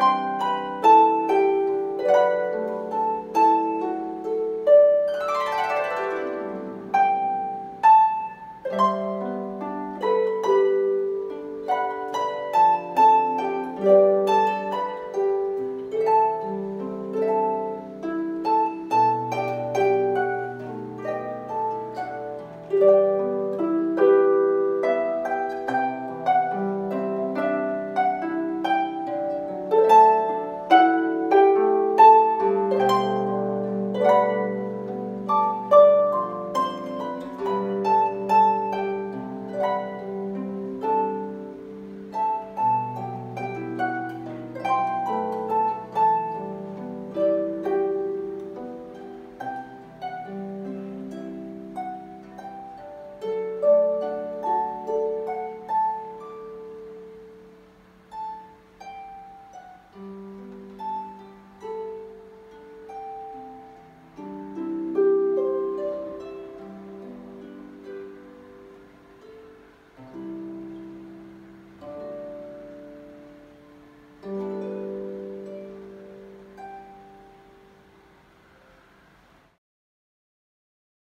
you